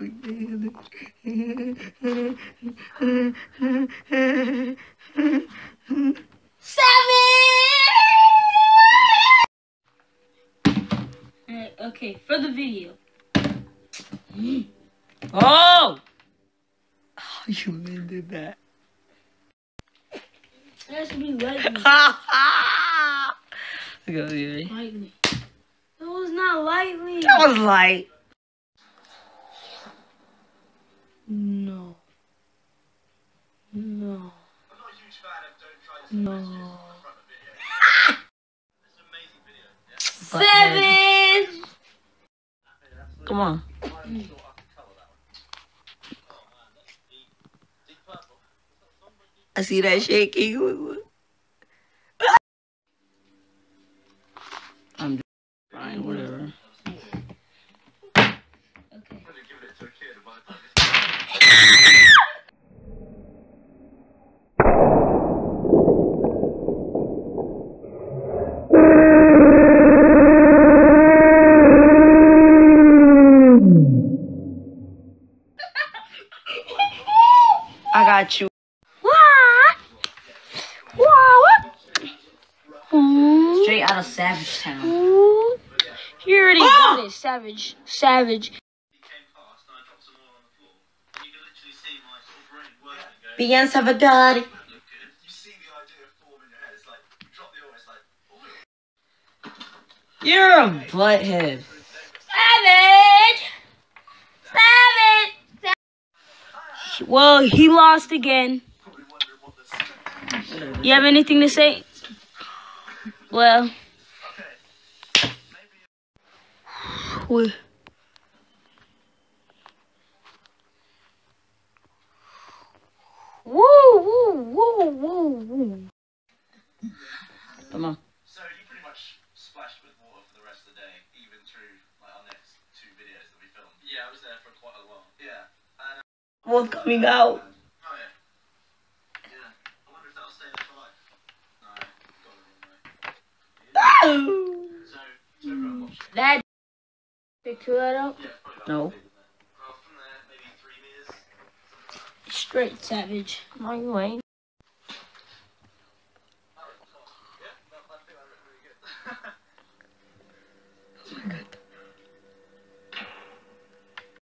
Alright, okay, for the video. Oh! Oh, you mended that. It has to be lightly. Look at me. lightly. It was not lightly. That was light. No. No. No. Seven. Come on. I see that shaking. I'm just fine, whatever. Okay. I got you. Straight out of Savage Town. He already Ah! got it. Savage. Savage. Bien Salvador. You're a butthead. Savage. Savage. Well, he lost again. You have anything to say? Well. we- Woo, woo, woo, woo, woo. Come on. So you pretty much splashed with water for the rest of the day, even through So, coming everyone watching. That picture that out. Yeah, probably about No. Well, from there, maybe three meters. Straight savage. No, you ain't.